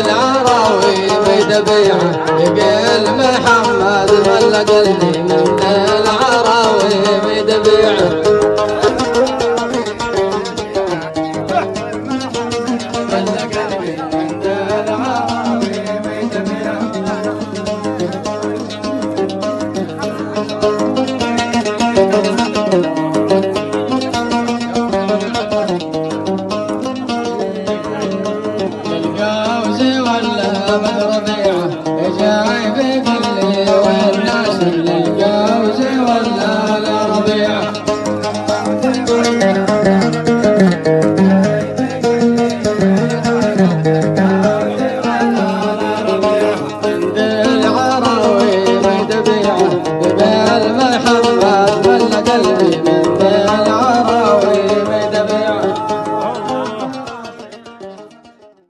العراوي بيدبيع يقل محمد ولا قلبي ابد ربيعه